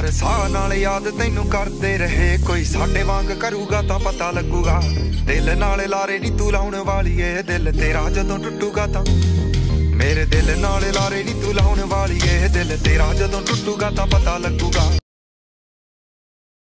ਹਰ ਸਾਹ ਨਾਲ ਯਾਦ ਤੈਨੂੰ ਕਰਦੇ ਰਹੇ। ਕੋਈ ਸਾਡੇ ਵਾਂਗ ਕਰੂਗਾ ਤਾਂ ਪਤਾ ਲੱਗੂਗਾ। ਦਿਲ ਨਾਲ ਲਾਰੇ ਨਹੀਂ ਤੂੰ ਲਾਉਣ ਵਾਲੀ ਏ ਦਿਲ ਤੇਰਾ ਜਦੋਂ ਟੁੱਟੂਗਾ ਤਾਂ। ਮੇਰੇ ਦਿਲ ਨਾਲ ਲਾਰੇ ਨਹੀਂ ਤੂੰ ਲਾਉਣ ਵਾਲੀ ਏ ਦਿਲ ਤੇਰਾ ਜਦੋਂ ਟੁੱਟੂਗਾ ਤਾਂ ਪਤਾ ਲੱਗੂਗਾ।